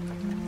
Mm-hmm.